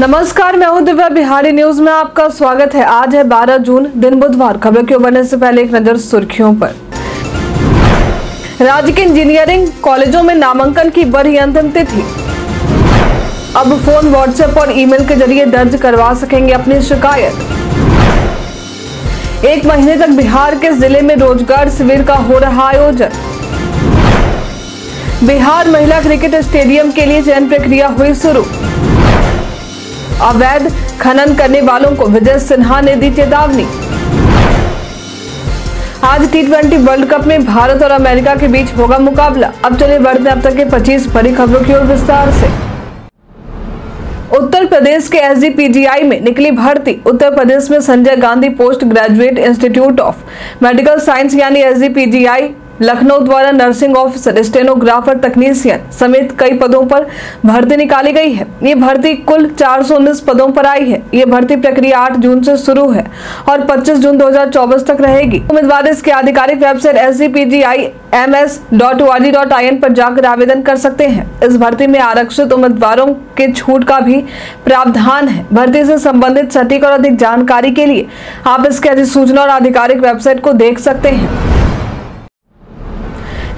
नमस्कार, मैं हूँ दिव्या बिहारी न्यूज़ में आपका स्वागत है। आज है 12 जून, दिन बुधवार। खबर के बढ़ने से पहले एक नज़र सुर्खियों पर। राज्य के इंजीनियरिंग कॉलेजों में नामांकन की बड़ी अंतिम तिथि। अब फ़ोन, व्हाट्सएप और ईमेल के ज़रिए दर्ज करवा सकेंगे अपनी शिकायत। एक महीने तक बिहार के ज़िले में रोज़गार शिविर का हो रहा आयोजन। बिहार महिला क्रिकेट स्टेडियम के लिए चयन प्रक्रिया हुई शुरू। अवैध खनन करने वालों को विजय सिन्हा ने दी चेतावनी। आज टी वर्ल्ड कप में भारत और अमेरिका के बीच होगा मुकाबला। अब चले बढ़ते अब तक के 25 बड़ी खबरों की ओर विस्तार से। उत्तर प्रदेश के एस में निकली भर्ती। उत्तर प्रदेश में Sanjay Gandhi post graduate institute of medical science यानी एस लखनऊ द्वारा नर्सिंग ऑफिसर, स्टेनोग्राफर, तकनीशियन समेत कई पदों पर भर्ती निकाली गई है। ये भर्ती कुल चार सौ उन्नीस पदों पर आई है। ये भर्ती प्रक्रिया 8 जून से शुरू है और 25 जून 2024 तक रहेगी। उम्मीदवार इसके आधिकारिक website S C P G I M S dot O dot I N पर जाकर आवेदन कर सकते हैं। इस भर्ती में आरक्षित उम्मीदवारों के छूट का भी प्रावधान है। भर्ती से संबंधित सटीक और अधिक जानकारी के लिए आप इसके अधिसूचना और आधिकारिक वेबसाइट को देख सकते हैं।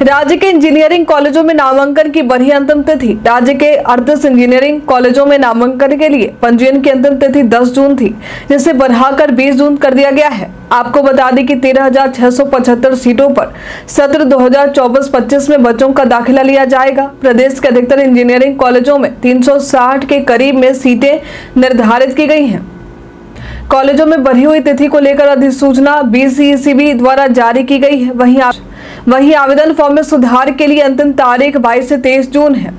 राज्य के इंजीनियरिंग कॉलेजों में नामांकन की बढ़ी अंतिम तिथि। राज्य के अड़तीस इंजीनियरिंग कॉलेजों में नामांकन के लिए पंजीयन की अंतिम तिथि 10 जून थी जिसे बढ़ाकर 20 जून कर दिया गया है। आपको बता दें कि 13,675 सीटों पर सत्र 2024-25 में बच्चों का दाखिला लिया जाएगा। प्रदेश के अधिकतर इंजीनियरिंग कॉलेजों में 360 के करीब में सीटें निर्धारित की गई हैं। कॉलेजों में बढ़ी हुई तिथि को लेकर अधिसूचना बी द्वारा जारी की गई है। वहीं वहीं आवेदन फॉर्म में सुधार के लिए अंतिम तारीख 22 से 23 जून है।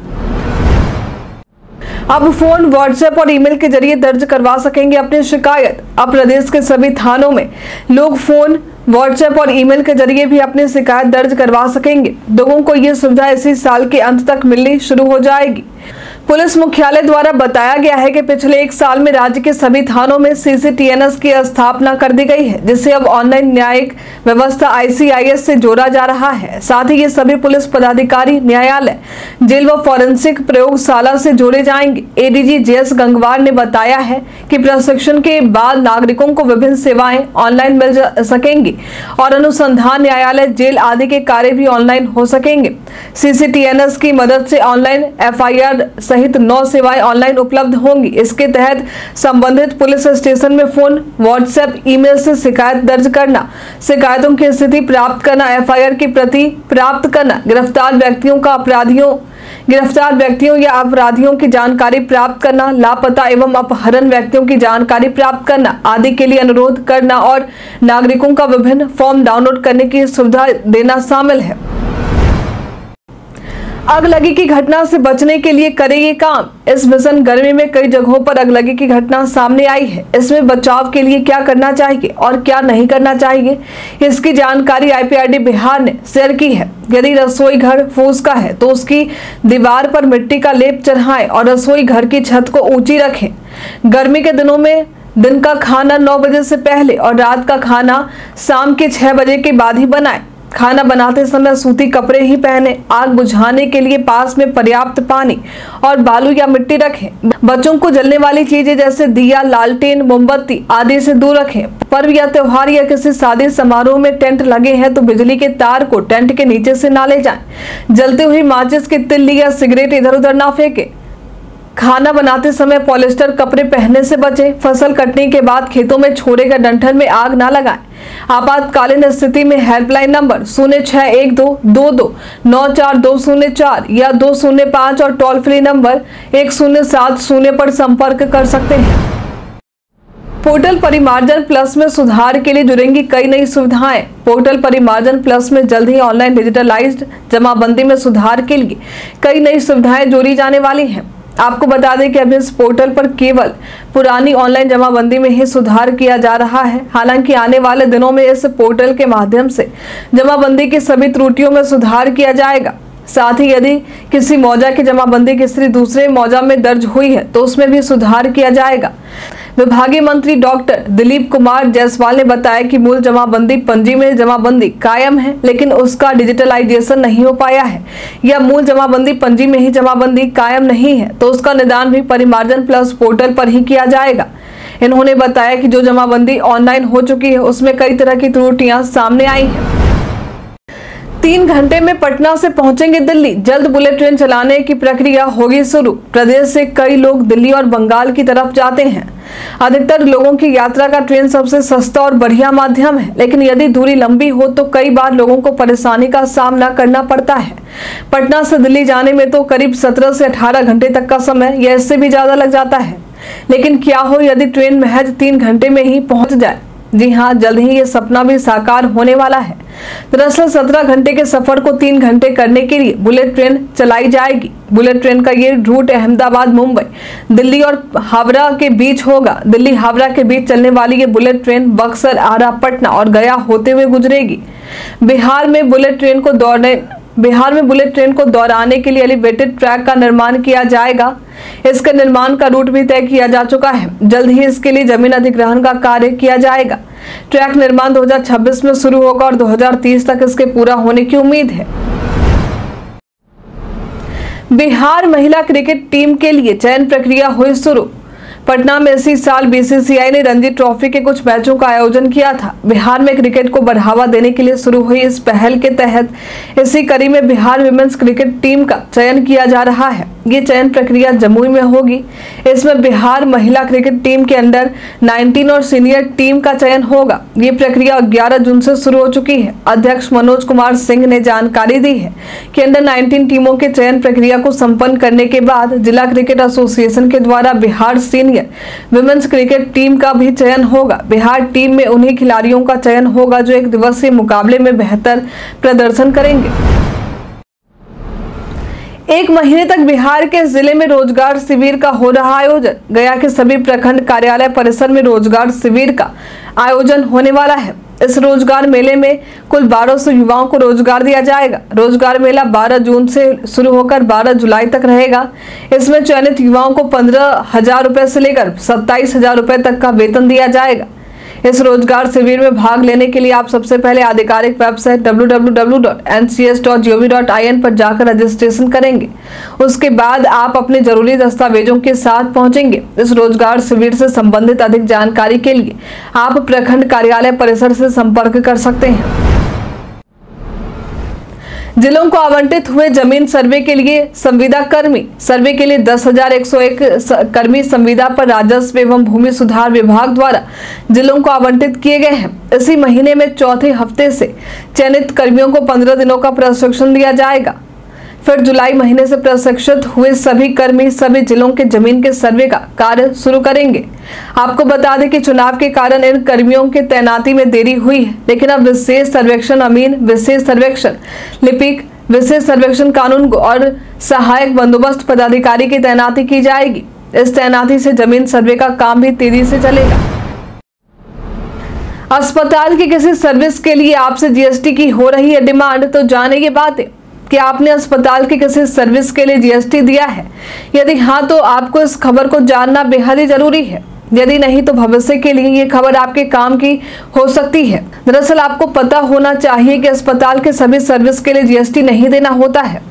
अब फ़ोन, व्हाट्सएप और ईमेल के ज़रिए दर्ज करवा सकेंगे अपनी शिकायत। अब प्रदेश के सभी थानों में लोग फ़ोन, व्हाट्सएप और ईमेल के ज़रिए भी अपनी शिकायत दर्ज करवा सकेंगे। लोगों को ये सुविधा इसी साल के अंत तक मिलनी शुरू हो जाएगी। पुलिस मुख्यालय द्वारा बताया गया है कि पिछले एक साल में राज्य के सभी थानों में सीसीटीएनएस की स्थापना कर दी गई है जिससे अब ऑनलाइन न्यायिक व्यवस्था आईसीआईएस से जोड़ा जा रहा है। साथ ही ये सभी पुलिस पदाधिकारी, न्यायालय, जेल व फॉरेंसिक प्रयोगशाला से जोड़े जाएँगे। एडीजी जेएस गंगवार ने बताया है कि प्रशिक्षण के बाद नागरिकों को विभिन्न सेवाएँ ऑनलाइन मिल सकेंगी और अनुसंधान न्यायालय, जेल आदि के कार्य भी ऑनलाइन हो सकेंगे। सीसीटीएनएस की मदद से ऑनलाइन एफआईआर सहित नौ सेवाएँ ऑनलाइन उपलब्ध होंगी। इसके तहत संबंधित पुलिस स्टेशन में फ़ोन, व्हाट्सएप, ईमेल से शिकायत दर्ज करना, शिकायतों की स्थिति प्राप्त करना, एफआईआर की प्रति प्राप्त करना, गिरफ़्तार व्यक्तियों का अपराधियों, गिरफ़्तार व्यक्तियों या अपराधियों की जानकारी प्राप्त करना, लापता एवं अपहरण व्यक्तियों की जानकारी प्राप्त करना आदि के लिए अनुरोध करना और नागरिकों का विभिन्न फॉर्म डाउनलोड करने की सुविधा देना शामिल है। अगलगी की घटना से बचने के लिए करे ये काम। इस भीषण गर्मी में कई जगहों पर अगलगी की घटना सामने आई है। इसमें बचाव के लिए क्या करना चाहिए और क्या नहीं करना चाहिए, इसकी जानकारी आईपीआरडी बिहार ने शेयर की है। यदि रसोई घर फूस का है तो उसकी दीवार पर मिट्टी का लेप चढ़ाएँ और रसोई घर की छत को ऊँची रखें। गर्मी के दिनों में दिन का खाना नौ बजे से पहले और रात का खाना शाम के छह बजे के बाद ही बनाएँ। खाना बनाते समय सूती कपड़े ही पहने, आग बुझाने के लिए पास में पर्याप्त पानी और बालू या मिट्टी रखें। बच्चों को जलने वाली चीज़ें जैसे दिया, लालटेन, मोमबत्ती आदि से दूर रखें। पर्व या त्योहार या किसी शादी समारोह में टेंट लगे हैं तो बिजली के तार को टेंट के नीचे से ना ले जाएँ। जलते हुए माचिस की तिल्ली या सिगरेट इधर उधर ना फेंके। खाना बनाते समय पॉलिस्टर कपड़े पहनने से बचें। फ़सल कटने के बाद खेतों में छोड़े गए डंठल में आग ना लगाएँ। आपातकालीन स्थिति में हेल्पलाइन नंबर शून्य छह एक दो दो दो, नौ चार दो शून्य चार या दो शून्य पाँच और टोल फ्री नंबर एक शून्य सात शून्य पर संपर्क कर सकते हैं। पोर्टल परिमार्जन प्लस में सुधार के लिए जुड़ेंगी कई नई सुविधाएँ। पोर्टल परिमार्जन प्लस में जल्द ही ऑनलाइन डिजिटलाइज्ड जमाबंदी में सुधार के लिए कई नई सुविधाएँ जोड़ी जाने वाली हैं। आपको बता दें कि अभी इस पोर्टल पर केवल पुरानी ऑनलाइन जमाबंदी में ही सुधार किया जा रहा है। हालाँकि आने वाले दिनों में इस पोर्टल के माध्यम से जमाबंदी की सभी त्रुटियों में सुधार किया जाएगा। साथ ही यदि किसी मौजा की जमाबंदी किसी दूसरे मौजा में दर्ज हुई है तो उसमें भी सुधार किया जाएगा। विभागीय मंत्री डॉक्टर दिलीप कुमार जायसवाल ने बताया कि मूल जमाबंदी पंजी में जमाबंदी कायम है, लेकिन उसका डिजिटलाइजेशन नहीं हो पाया है। या मूल जमाबंदी पंजी में ही जमाबंदी कायम नहीं है तो उसका निदान भी परिमार्जन प्लस पोर्टल पर ही किया जाएगा। इन्होंने बताया कि जो जमाबंदी ऑनलाइन हो चुकी है, उसमें कई तरह की त्रुटियाँ सामने आई हैं। तीन घंटे में पटना से पहुँचेंगे दिल्ली। जल्द बुलेट ट्रेन चलाने की प्रक्रिया होगी शुरू। प्रदेश से कई लोग दिल्ली और बंगाल की तरफ़ जाते हैं। अधिकतर लोगों की यात्रा का ट्रेन सबसे सस्ता और बढ़िया माध्यम है, लेकिन यदि दूरी लंबी हो तो कई बार लोगों को परेशानी का सामना करना पड़ता है। पटना से दिल्ली जाने में तो करीब 17 से 18 घंटे तक का समय या इससे भी ज़्यादा लग जाता है। लेकिन क्या हो यदि ट्रेन महज तीन घंटे में ही पहुँच जाए? जी हाँ जल्द ही ये सपना भी साकार होने वाला है। दरअसल सत्रह घंटे के सफ़र को तीन घंटे करने के लिए बुलेट ट्रेन चलाई जाएगी। बुलेट ट्रेन का ये रूट अहमदाबाद, मुंबई, दिल्ली और हावड़ा के बीच होगा। दिल्ली, हावड़ा के बीच चलने वाली ये बुलेट ट्रेन बक्सर, आरा, पटना और गया होते हुए गुजरेगी। बिहार में बुलेट ट्रेन को दौड़ने बिहार में बुलेट ट्रेन को दौड़ाने के लिए एलिवेटेड ट्रैक का निर्माण किया जाएगा। इसके निर्माण का रूट भी तय किया जा चुका है। जल्द ही इसके लिए ज़मीन अधिग्रहण का कार्य किया जाएगा। ट्रैक निर्माण 2026 में शुरू होगा और 2030 तक इसके पूरा होने की उम्मीद है। बिहार महिला क्रिकेट टीम के लिए चयन प्रक्रिया हुई शुरू। पटना में इसी साल बीसीसीआई ने रणजी ट्रॉफी के कुछ मैचों का आयोजन किया था। बिहार में क्रिकेट को बढ़ावा देने के लिए शुरू हुई इस पहल के तहत इसी कड़ी में बिहार विमेंस क्रिकेट टीम का चयन किया जा रहा है। ये चयन प्रक्रिया जमुई में होगी। इसमें बिहार महिला क्रिकेट टीम के अंडर 19 और सीनियर टीम का चयन होगा। ये प्रक्रिया 11 जून से शुरू हो चुकी है। अध्यक्ष मनोज कुमार सिंह ने जानकारी दी है कि अंडर 19 टीमों के चयन प्रक्रिया को संपन्न करने के बाद जिला क्रिकेट एसोसिएशन के द्वारा Bihar senior women's cricket team का भी चयन होगा। बिहार टीम में उन्हीं खिलाड़ियों का चयन होगा जो एक दिवसीय मुकाबले में बेहतर प्रदर्शन करेंगे। एक महीने तक बिहार के ज़िले में रोज़गार शिविर का हो रहा आयोजन। गया के सभी प्रखंड कार्यालय परिसर में रोज़गार शिविर का आयोजन होने वाला है। इस रोज़गार मेले में कुल 1200 युवाओं को रोज़गार दिया जाएगा। रोज़गार मेला 12 जून से शुरू होकर 12 जुलाई तक रहेगा। इसमें चयनित युवाओं को पंद्रह हज़ार रुपए से लेकर सत्ताईस हज़ार रुपए तक का वेतन दिया जाएगा। इस रोज़गार शिविर में भाग लेने के लिए आप सबसे पहले आधिकारिक वेबसाइट www.ncs.gov.in पर जाकर रजिस्ट्रेशन करेंगे। उसके बाद आप अपने ज़रूरी दस्तावेजों के साथ पहुँचेंगे इस रोज़गार शिविर से संबंधित अधिक जानकारी के लिए। आप प्रखंड कार्यालय परिसर से संपर्क कर सकते हैं। जिलों को आवंटित हुए ज़मीन सर्वे के लिए संविदा कर्मी, सर्वे के लिए दस हज़ार एक सौ एक कर्मी संविदा पर राजस्व एवं भूमि सुधार विभाग द्वारा जिलों को आवंटित किए गए हैं। इसी महीने में चौथे हफ़्ते से चयनित कर्मियों को पंद्रह दिनों का प्रशिक्षण दिया जाएगा। फिर जुलाई महीने से प्रशिक्षित हुए सभी कर्मी सभी जिलों के ज़मीन के सर्वे का कार्य शुरू करेंगे। आपको बता दें कि चुनाव के कारण इन कर्मियों के तैनाती में देरी हुई है, लेकिन अब विशेष सर्वेक्षण अमीन विशेष सर्वेक्षण, लिपिक, विशेष सर्वेक्षण कानून और सहायक बंदोबस्त पदाधिकारी की तैनाती की जाएगी। इस तैनाती से ज़मीन सर्वे का काम भी तेज़ी से चलेगा। अस्पताल की किसी सर्विस के लिए आपसे जीएसटी की हो रही है डिमांड तो जाने ये बातें। कि आपने अस्पताल की किसी सर्विस के लिए जीएसटी दिया है। यदि हाँ तो आपको इस खबर को जानना बेहद ही ज़रूरी है। यदि नहीं तो भविष्य के लिए ये खबर आपके काम की हो सकती है। दरअसल, आपको पता होना चाहिए कि अस्पताल के सभी सर्विस के लिए जीएसटी नहीं देना होता है।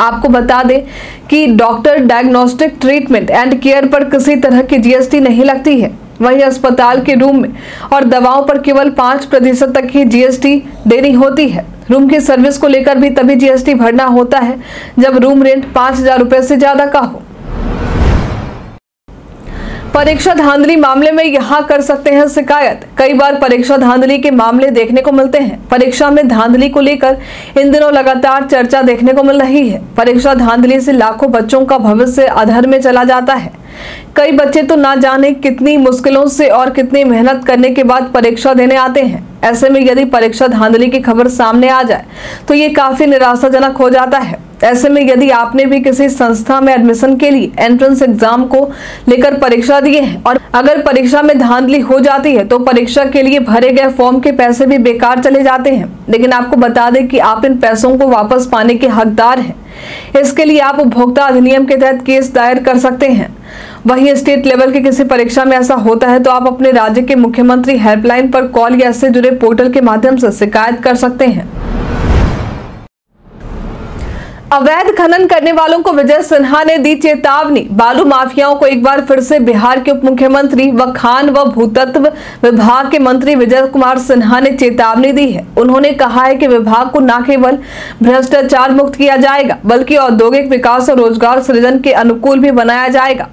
आपको बता दें कि doctor diagnostic treatment and care पर किसी तरह की जीएसटी नहीं लगती है। वहीं अस्पताल के रूम में और दवाओं पर केवल पाँच प्रतिशत तक ही जीएसटी देनी होती है। रूम की सर्विस को लेकर भी तभी जीएसटी भरना होता है, जब रूम रेंट पाँच हज़ार रूपए से ज़्यादा का हो। परीक्षा धांधली मामले में यहाँ कर सकते हैं शिकायत। कई बार परीक्षा धांधली के मामले देखने को मिलते हैं। परीक्षा में धांधली को लेकर इन दिनों लगातार चर्चा देखने को मिल रही है। परीक्षा धांधली से लाखों बच्चों का भविष्य अधर में चला जाता है। कई बच्चे तो ना जाने कितनी मुश्किलों से और कितनी मेहनत करने के बाद परीक्षा देने आते हैं। ऐसे में यदि परीक्षा धांधली की खबर सामने आ जाए तो ये काफ़ी निराशाजनक हो जाता है। ऐसे में यदि आपने भी किसी संस्था में एडमिशन के लिए एंट्रेंस एग्ज़ाम को लेकर परीक्षा दिए हैं और अगर परीक्षा में धांधली हो जाती है तो परीक्षा के लिए भरे गए फॉर्म के पैसे भी बेकार चले जाते हैं। लेकिन आपको बता दें कि आप इन पैसों को वापस पाने के हकदार हैं। इसके लिए आप उपभोक्ता अधिनियम के तहत केस दायर कर सकते हैं। वहीं स्टेट लेवल के किसी परीक्षा में ऐसा होता है तो आप अपने राज्य के मुख्यमंत्री हेल्पलाइन पर कॉल या इससे जुड़े पोर्टल के माध्यम से शिकायत कर सकते हैं। अवैध खनन करने वालों को विजय सिन्हा ने दी चेतावनी। बालू माफियाओं को एक बार फिर से बिहार के उप मुख्यमंत्री व खान व भूतत्व विभाग के मंत्री विजय कुमार सिन्हा ने चेतावनी दी है। उन्होंने कहा है कि विभाग को न केवल भ्रष्टाचार मुक्त किया जाएगा, बल्कि औद्योगिक विकास और रोज़गार सृजन के अनुकूल भी बनाया जाएगा।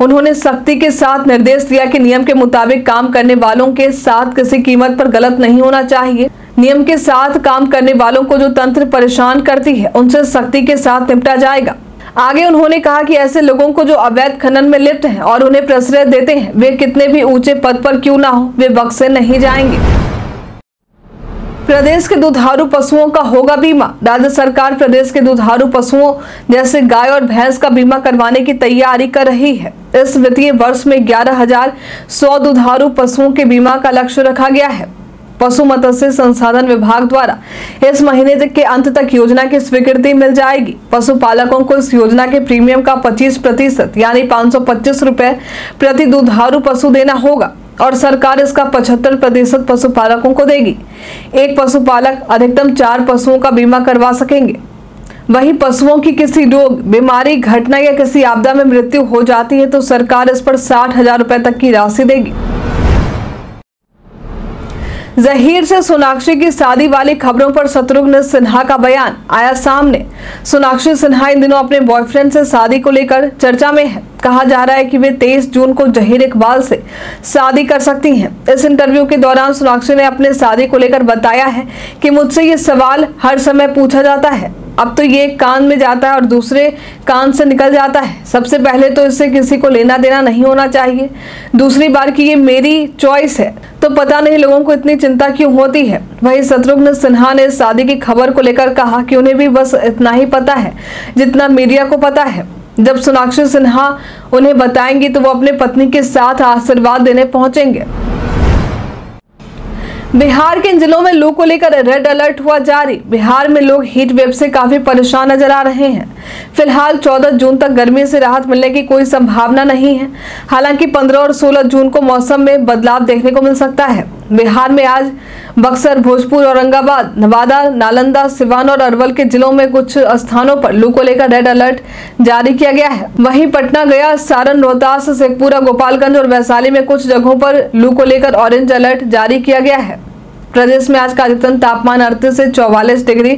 उन्होंने सख्ती के साथ निर्देश दिया कि नियम के मुताबिक काम करने वालों के साथ किसी कीमत पर गलत नहीं होना चाहिए। नियम के साथ काम करने वालों को जो तंत्र परेशान करती है, उनसे सख्ती के साथ निपटा जाएगा। आगे उन्होंने कहा कि ऐसे लोगों को जो अवैध खनन में लिप्त हैं और उन्हें प्रश्रय देते हैं, वे कितने भी ऊँचे पद पर क्यों ना हो, वे बक्से नहीं जाएँगे। प्रदेश के दुधारू पशुओं का होगा बीमा। राज्य सरकार प्रदेश के दुधारू पशुओं जैसे गाय और भैंस का बीमा करवाने की तैयारी कर रही है। इस वित्तीय वर्ष में ग्यारह हज़ार सौ दुधारू पशुओं के बीमा का लक्ष्य रखा गया है। पशु मत्स्य संसाधन विभाग द्वारा इस महीने के अंत तक योजना की स्वीकृति मिल जाएगी। पशुपालकों को इस योजना के प्रीमियम का 25 प्रतिशत, यानी पाँच रुपए प्रति दुधारू पशु देना होगा। और सरकार इसका 75 प्रतिशत पशुपालकों को देगी। एक पशुपालक अधिकतम चार पशुओं का बीमा करवा सकेंगे। वही पशुओं की किसी रोग, बीमारी, घटना या किसी आपदा में मृत्यु हो जाती है तो सरकार इस पर साठ हज़ार रुपए तक की राशि देगी। जहीर से सोनाक्षी की शादी वाली खबरों पर शत्रुघ्न सिन्हा का बयान आया सामने। सोनाक्षी सिन्हा इन दिनों अपने बॉयफ्रेंड से शादी को लेकर चर्चा में है। कहा जा रहा है कि वे 23 जून को जहीर इकबाल से शादी कर सकती हैं। इस इंटरव्यू के दौरान सोनाक्षी ने अपने शादी को लेकर बताया है कि मुझसे ये सवाल हर समय पूछा जाता है। अब तो ये कान में जाता है और दूसरे कान से निकल जाता है। सबसे पहले तो इससे किसी को लेना देना नहीं होना चाहिए। दूसरी बार की ये मेरी चॉइस है तो पता नहीं लोगों को इतनी चिंता क्यों होती है। वही शत्रुघ्न सिन्हा ने शादी की खबर को लेकर कहा कि उन्हें भी बस इतना ही पता है, जितना मीडिया को पता है। जब सोनाक्षी सिन्हा उन्हें बताएँगी तो वो अपने पत्नी के साथ आशीर्वाद देने पहुँचेंगे। बिहार के इन जिलों में लू को लेकर रेड अलर्ट हुआ जारी। बिहार में लोग हीट वेव से काफ़ी परेशान नज़र आ रहे हैं। फ़िलहाल 14 जून तक गर्मी से राहत मिलने की कोई संभावना नहीं है। हालाँकि 15 और 16 जून को मौसम में बदलाव देखने को मिल सकता है। बिहार में आज बक्सर, भोजपुर, औरंगाबाद, नवादा, नालंदा, सिवान और अरवल के जिलों में कुछ स्थानों पर लू को लेकर रेड अलर्ट जारी किया गया है। वहीं पटना गया, सारण, रोहतास, शेखपुरा, गोपालगंज और वैशाली में कुछ जगहों पर लू को लेकर ऑरेंज अलर्ट जारी किया गया है। प्रदेश में आज का अधिकतम तापमान अड़तीस से चौवालीस डिग्री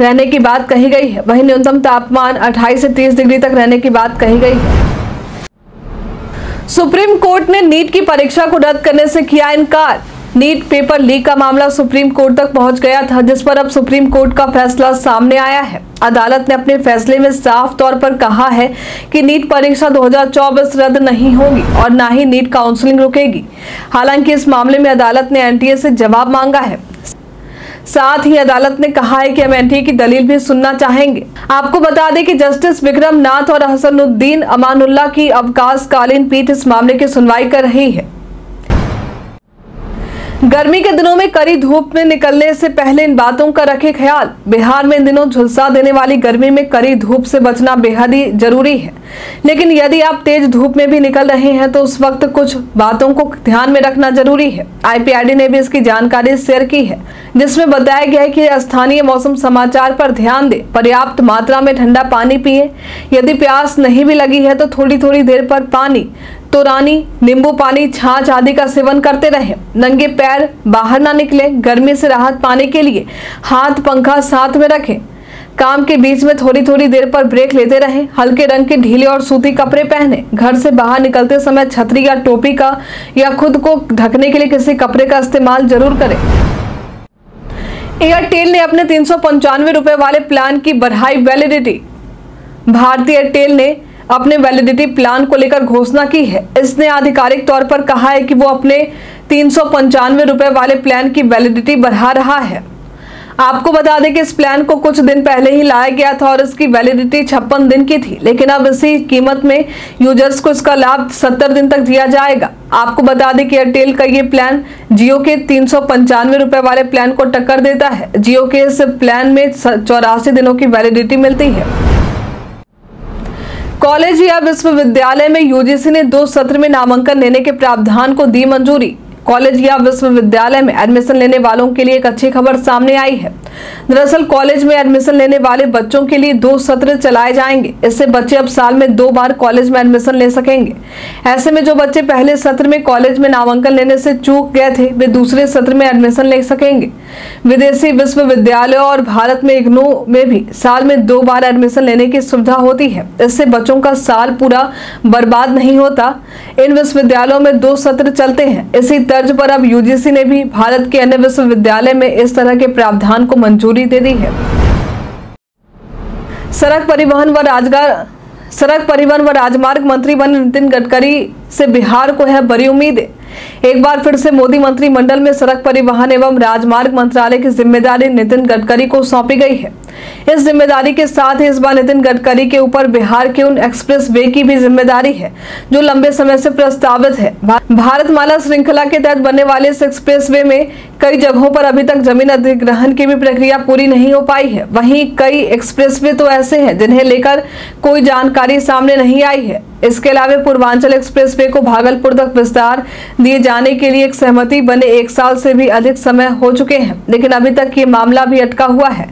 रहने की बात कही गई है। वही न्यूनतम तापमान 28 से 30 डिग्री तक रहने की बात कही गई है। सुप्रीम कोर्ट ने नीट की परीक्षा को रद्द करने से किया इनकार। नीट पेपर लीक का मामला सुप्रीम कोर्ट तक पहुँच गया था, जिस पर अब सुप्रीम कोर्ट का फैसला सामने आया है। अदालत ने अपने फैसले में साफ़ तौर पर कहा है कि नीट परीक्षा 2024 रद्द नहीं होगी और न ही नीट काउंसलिंग रुकेगी। हालाँकि इस मामले में अदालत ने एनटीए से जवाब मांगा है। साथ ही अदालत ने कहा है कि हम एनटीए की दलील भी सुनना चाहेंगे। आपको बता दें कि जस्टिस विक्रम नाथ और हसनुद्दीन अमानुल्ला की अवकाशकालीन पीठ इस मामले की सुनवाई कर रही है। गर्मी के दिनों में कड़ी धूप में निकलने से पहले इन बातों का रखे ख्याल। बिहार में इन दिनों झुलसा देने वाली गर्मी में कड़ी धूप से बचना बेहद ही ज़रूरी है। लेकिन यदि आप तेज धूप में भी निकल रहे हैं तो उस वक्त कुछ बातों को ध्यान में रखना ज़रूरी है। आईपीआईडी ने भी इसकी जानकारी शेयर की है, जिसमें बताया गया है कि स्थानीय मौसम समाचार पर ध्यान दे। पर्याप्त मात्रा में ठंडा पानी पिए। यदि प्यास नहीं भी लगी है तो थोड़ी थोड़ी देर पर पानी। तो रानी नींबू पानी, छाछ आदि का सेवन करते रहे। नंगे पैर बाहर ना निकले, गर्मी से राहत पाने के लिए हाथ पंखा साथ में रखें। काम के बीच में थोड़ी थोड़ी देर पर ब्रेक लेते रहे। हल्के रंग के ढीले और सूती कपड़े पहने। घर से बाहर निकलते समय छतरी या टोपी का या खुद को ढकने के लिए किसी कपड़े का इस्तेमाल ज़रूर करें। एयरटेल ने अपने तीन सौ पंचानवे रुपए वाले प्लान की बढ़ाई वैलिडिटी। भारतीय एयरटेल ने अपने वैलिडिटी प्लान को लेकर घोषणा की है। इसने आधिकारिक तौर पर कहा है कि वो अपने तीन सौ पंचानवे रुपए वाले प्लान की वैलिडिटी बढ़ा रहा है। आपको बता दें कि इस प्लान को कुछ दिन पहले ही लाया गया था और इसकी वैलिडिटी छप्पन दिन की थी, लेकिन अब इसी कीमत में यूज़र्स को इसका लाभ सत्तर दिन तक दिया जाएगा। आपको बता दें कि एयरटेल का ये प्लान जियो के तीन सौ पंचानवे रुपए वाले प्लान को टक्कर देता है। जियो के इस प्लान में चौरासी दिनों की वैलिडिटी मिलती है। कॉलेज या विश्वविद्यालय में यूजीसी ने दो सत्र में नामांकन लेने के प्रावधान को दी मंजूरी। कॉलेज या विश्वविद्यालय में एडमिशन लेने वालों के लिए एक अच्छी खबर सामने आई है। दरअसल, कॉलेज में एडमिशन लेने वाले बच्चों के लिए दो सत्र चलाए जाएँगे। इससे बच्चे अब साल में दो बार कॉलेज में एडमिशन ले सकेंगे। ऐसे में जो बच्चे पहले सत्र में कॉलेज में नामांकन लेने से चूक गए थे, वे दूसरे सत्र में एडमिशन ले सकेंगे। विदेशी विश्वविद्यालय और भारत में इग्नू में भी साल में दो बार एडमिशन लेने की सुविधा होती है। इससे बच्चों का साल पूरा बर्बाद नहीं होता। इन विश्वविद्यालयों में दो सत्र चलते हैं। इसी तर्ज पर अब यूजीसी ने भी भारत के अन्य विश्वविद्यालय में इस तरह के प्रावधान को मंजूरी दे दी है। सड़क परिवहन व राजगार सड़क परिवहन व राजमार्ग मंत्री बने नितिन गडकरी से बिहार को है बड़ी उम्मीदें। एक बार फिर से मोदी मंत्रिमंडल में सड़क परिवहन एवं राजमार्ग मंत्रालय की ज़िम्मेदारी नितिन गडकरी को सौंपी गई है। इस ज़िम्मेदारी के साथ ही इस बार नितिन गडकरी के ऊपर बिहार के उन एक्सप्रेस वे की भी ज़िम्मेदारी है, जो लंबे समय से प्रस्तावित है। भारत माला श्रृंखला के तहत बनने वाले इस एक्सप्रेस वे में कई जगहों पर अभी तक ज़मीन अधिग्रहण की भी प्रक्रिया पूरी नहीं हो पाई है। वहीं कई एक्सप्रेस वे तो ऐसे हैं, जिन्हें लेकर कोई जानकारी सामने नहीं आई है। इसके अलावा पूर्वांचल एक्सप्रेस वे को भागलपुर तक विस्तार दिए जाने के लिए एक सहमति बने एक साल से भी अधिक समय हो चुके हैं, लेकिन अभी तक ये मामला भी अटका हुआ है।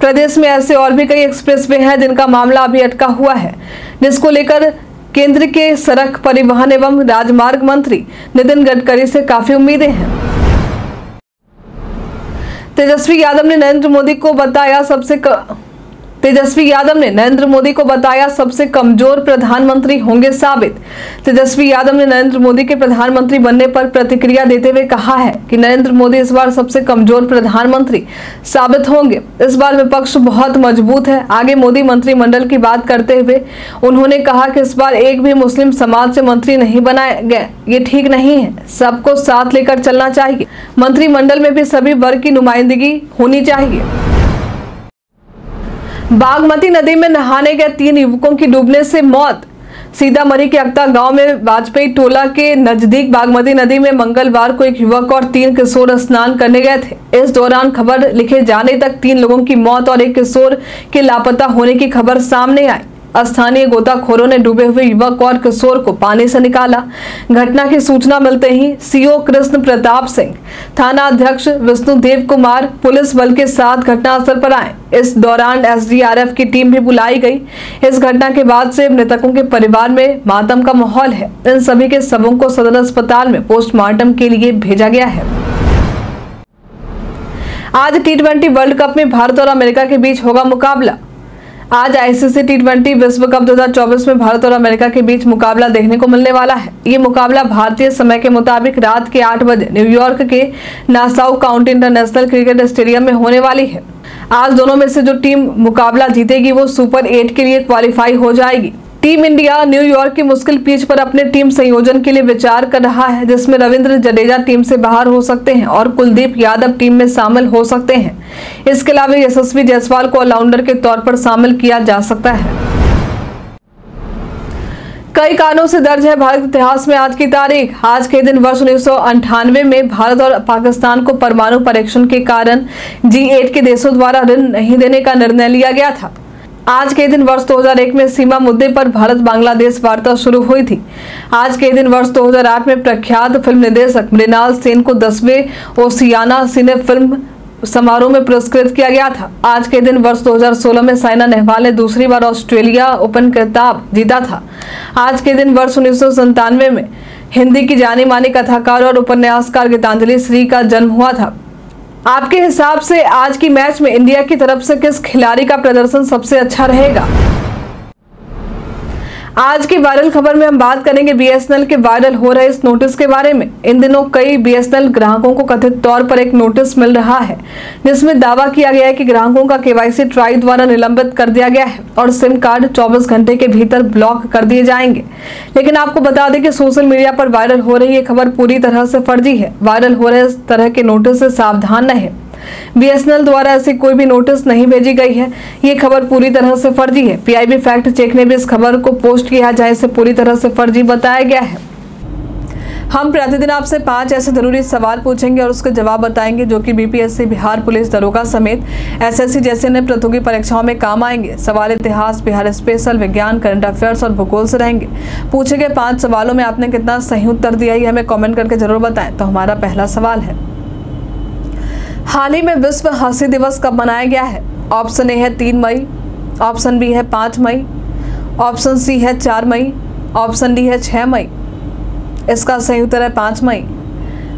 प्रदेश में ऐसे और भी कई एक्सप्रेस वे हैं जिनका मामला अभी अटका हुआ है। जिसको लेकर केंद्र के सड़क परिवहन एवं राजमार्ग मंत्री नितिन गडकरी से काफ़ी उम्मीदें हैं। तेजस्वी यादव ने नरेंद्र मोदी को बताया, सबसे क... तेजस्वी यादव ने नरेंद्र मोदी को बताया सबसे कमज़ोर प्रधानमंत्री होंगे साबित। तेजस्वी यादव ने नरेंद्र मोदी के प्रधानमंत्री बनने पर प्रतिक्रिया देते हुए कहा है कि नरेंद्र मोदी इस बार सबसे कमज़ोर प्रधानमंत्री साबित होंगे। इस बार विपक्ष बहुत मज़बूत है। आगे मोदी मंत्रिमंडल की बात करते हुए उन्होंने कहा कि इस बार एक भी मुस्लिम समाज से मंत्री नहीं बनाए गए ये ठीक नहीं है। सबको साथ लेकर चलना चाहिए। मंत्रिमंडल में भी सभी वर्ग की नुमाइंदगी होनी चाहिए। बागमती नदी में नहाने गए तीन युवकों की डूबने से मौत। सीतामढ़ी के अक्ता गाँव में वाजपेयी टोला के नज़दीक बागमती नदी में मंगलवार को एक युवक और तीन किशोर स्नान करने गए थे। इस दौरान खबर लिखे जाने तक तीन लोगों की मौत और एक किशोर के लापता होने की खबर सामने आई। स्थानीय गोताखोरों ने डूबे हुए युवक और किशोर को पानी से निकाला। घटना की सूचना मिलते ही सीओ कृष्ण प्रताप सिंह, थाना अध्यक्ष विष्णुदेव कुमार, पुलिस बल के साथ घटनास्थल पर आए। इस दौरान एसडीआरएफ की टीम भी बुलाई गई। इस घटना के बाद से मृतकों के परिवार में मातम का माहौल है। इन सभी के सबों को सदर अस्पताल में पोस्टमार्टम के लिए भेजा गया है। आज टी वर्ल्ड कप में भारत और अमेरिका के बीच होगा मुकाबला। आज आईसीसी टी ट्वेंटी विश्व कप 2024 में भारत और अमेरिका के बीच मुकाबला देखने को मिलने वाला है। ये मुकाबला भारतीय समय के मुताबिक रात के आठ बजे न्यूयॉर्क के Nassau County International Cricket Stadium में होने वाली है। आज दोनों में से जो टीम मुकाबला जीतेगी वो सुपर एट के लिए क्वालिफाई हो जाएगी। टीम इंडिया न्यूयॉर्क की मुश्किल पिच पर अपने टीम संयोजन के लिए विचार कर रहा है, जिसमें रविंद्र जडेजा टीम से बाहर हो सकते हैं और कुलदीप यादव टीम में शामिल हो सकते हैं। इसके अलावा यशस्वी जायसवाल को ऑलराउंडर के तौर पर शामिल किया जा सकता है। कई कारणों से दर्ज है भारत इतिहास में आज की तारीख। आज के दिन वर्ष उन्नीस में भारत और पाकिस्तान को परमाणु परीक्षण के कारण जी एट के देशों द्वारा ऋण नहीं देने का निर्णय लिया गया था। आज के दिन वर्ष 2001 में सीमा मुद्दे पर भारत बांग्लादेश वार्ता शुरू हुई थी। आज के दिन वर्ष 2008 में प्रख्यात फ़िल्म निदेशक मृणाल सेन को दसवें ओसियाना सिने फ़िल्म समारोह में पुरस्कृत किया गया था। आज के दिन वर्ष 2016 में साइना नेहवाल ने दूसरी बार ऑस्ट्रेलिया ओपन खिताब जीता था। आज के दिन वर्ष उन्नीस में हिंदी की जानी मानी कथाकार और उपन्यासकार गीतांजलि श्री का जन्म हुआ था। आपके हिसाब से आज की मैच में इंडिया की तरफ़ से किस खिलाड़ी का प्रदर्शन सबसे अच्छा रहेगा? आज की वायरल खबर में हम बात करेंगे बीएसएनएल के वायरल हो रहे इस नोटिस के बारे में। इन दिनों कई बीएसएनएल ग्राहकों को कथित तौर पर एक नोटिस मिल रहा है, जिसमें दावा किया गया है कि ग्राहकों का केवाईसी ट्राई द्वारा निलंबित कर दिया गया है और सिम कार्ड 24 घंटे के भीतर ब्लॉक कर दिए जाएँगे। लेकिन आपको बता दें कि सोशल मीडिया पर वायरल हो रही ये खबर पूरी तरह से फर्जी है। वायरल हो रहे इस तरह के नोटिस से सावधान रहे। बीएसएनएल द्वारा ऐसी कोई भी नोटिस नहीं भेजी गई है। ये खबर पूरी तरह से फर्जी है। पीआईबी फैक्ट चेक ने भी इस खबर को पोस्ट किया जाए इसे पूरी तरह से फर्जी बताया गया है। हम प्रतिदिन आपसे पाँच ऐसे ज़रूरी सवाल पूछेंगे और उसके जवाब बताएँगे, जो कि बीपीएससी, बिहार पुलिस दरोगा समेत एसएससी जैसे अन्य प्रतियोगी परीक्षाओं में काम आएँगे। सवाल इतिहास, बिहार स्पेशल विज्ञान, करंट अफेयर्स और भूगोल से रहेंगे। पूछे गए पाँच सवालों में आपने कितना सही उत्तर दिया ये हमें कॉमेंट करके ज़रूर बताएँ। तो हमारा पहला सवाल है हाल ही में विश्व हँसी दिवस कब मनाया गया है? ऑप्शन ए है तीन मई, ऑप्शन बी है पाँच मई, ऑप्शन सी है चार मई, ऑप्शन डी है छः मई। इसका सही उत्तर है पाँच मई।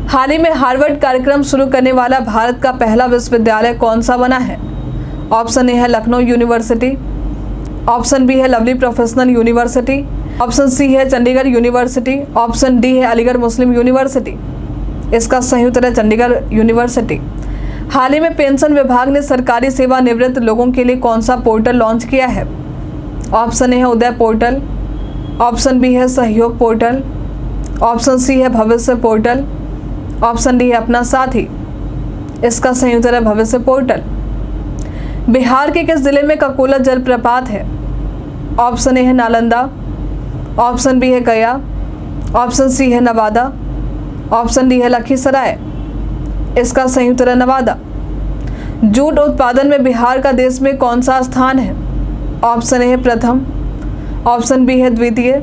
हाल ही में हार्वर्ड कार्यक्रम शुरू करने वाला भारत का पहला विश्वविद्यालय कौन सा बना है? ऑप्शन ए है लखनऊ यूनिवर्सिटी, ऑप्शन बी है lovely professional university, option C है चंडीगढ़ यूनिवर्सिटी, ऑप्शन डी है अलीगढ़ मुस्लिम यूनिवर्सिटी। इसका सही उत्तर है चंडीगढ़ यूनिवर्सिटी। हाल ही में पेंशन विभाग ने सरकारी सेवा निवृत्त लोगों के लिए कौन सा पोर्टल लॉन्च किया है? ऑप्शन ए है उदय पोर्टल, ऑप्शन बी है सहयोग पोर्टल, ऑप्शन सी है भविष्य पोर्टल, ऑप्शन डी है अपना साथी। इसका सही उत्तर है भविष्य पोर्टल। बिहार के किस ज़िले में ककोला जलप्रपात है? ऑप्शन ए है नालंदा, ऑप्शन बी है गया, ऑप्शन सी है नवादा, ऑप्शन डी है लखीसराय। इसका उत्तर है नवादा। जूट उत्पादन में बिहार का देश में कौन सा स्थान है? ऑप्शन ए है प्रथम। ऑप्शन बी है द्वितीय।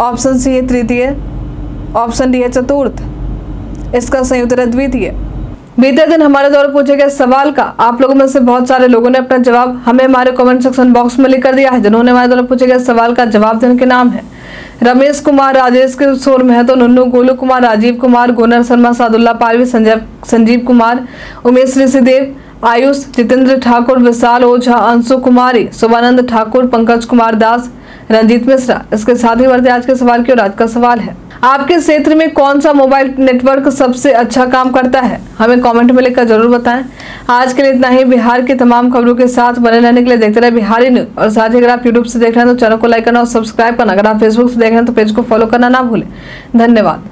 ऑप्शन सी है तृतीय। ऑप्शन डी है चतुर्थ। इसका उत्तर है द्वितीय। बीते दिन हमारे द्वारा पूछे गए सवाल का आप लोगों में से बहुत सारे लोगों ने अपना जवाब हमें हमारे कमेंट सेक्शन बॉक्स में लिख कर दिया है। जिन्होंने हमारे द्वारा पूछे गए सवाल का जवाब देने के नाम है। रमेश कुमार, राजेश किशोर महतो, नुन्नू गोलू कुमार, राजीव कुमार, गोनर शर्मा, सादुल्ला पालवी, संजय, संजीव कुमार, उमेश ऋषिदेव, आयुष, जितेंद्र ठाकुर, विशाल ओझा, अंशु कुमारी, शुभानंद ठाकुर, पंकज कुमार दास, रंजीत मिश्रा। इसके साथ ही बढ़ते आज के सवाल की और आज का सवाल है आपके क्षेत्र में कौन सा मोबाइल नेटवर्क सबसे अच्छा काम करता है? हमें कमेंट में लिखकर ज़रूर बताएँ। आज के लिए इतना ही। बिहार की तमाम खबरों के साथ बने रहने के लिए देखते रहे बिहारी न्यूज़। और साथ ही अगर आप यूट्यूब से देख रहे हैं तो चैनल को लाइक करना और सब्सक्राइब करना। अगर आप फेसबुक से देख रहे हैं तो पेज को फॉलो करना ना भूलें। धन्यवाद।